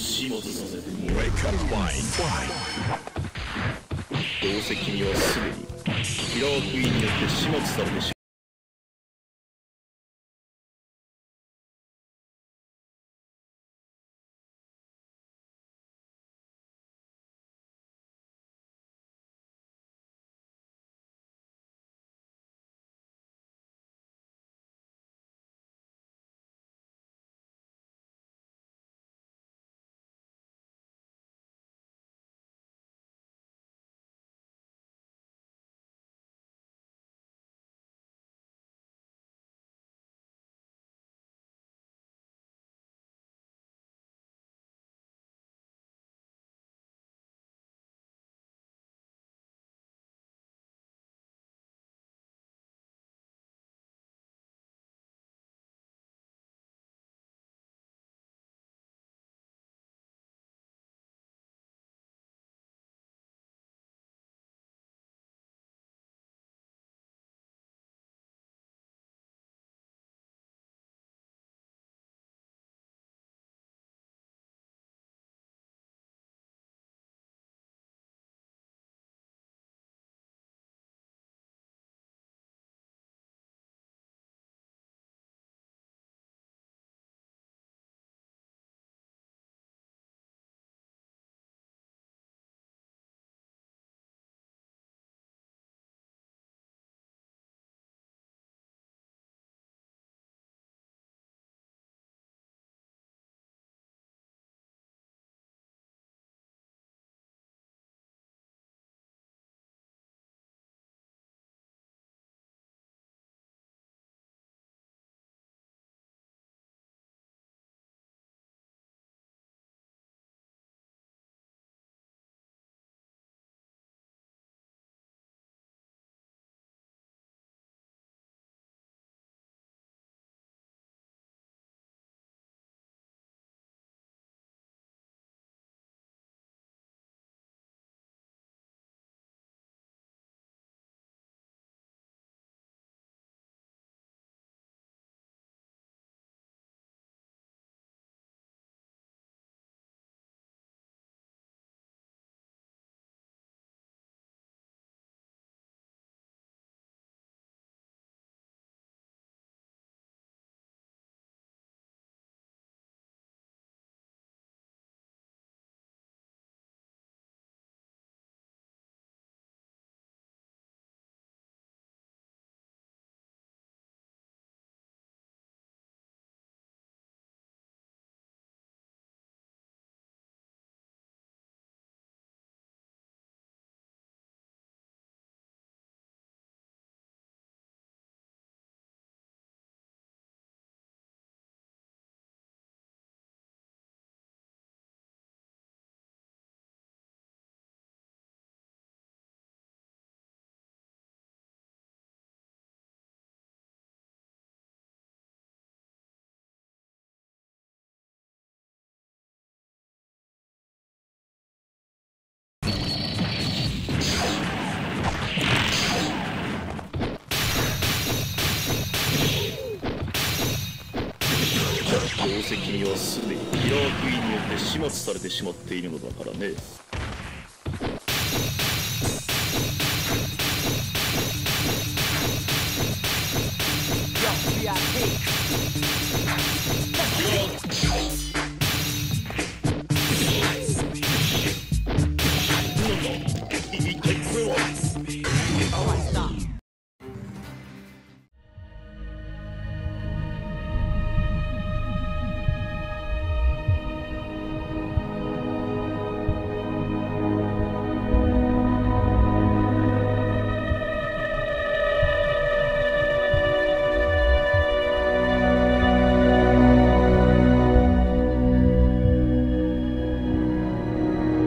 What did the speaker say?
始末させて Wake up, fine, fine どうせ君はすでにキラークイーンによって始末されてしまう責任はすでにキラークイーンによって始末されてしまっているのだからね。